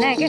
है क्या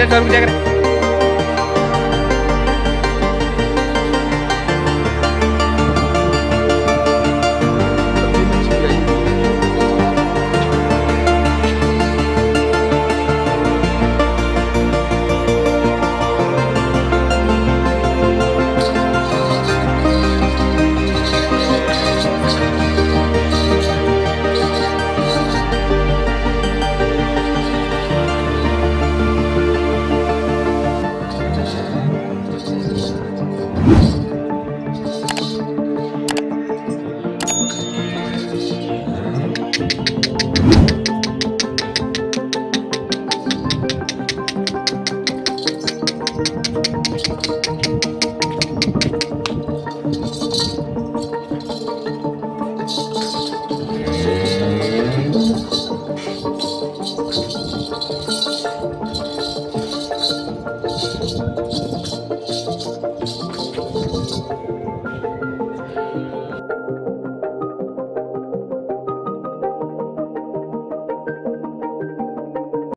जाकर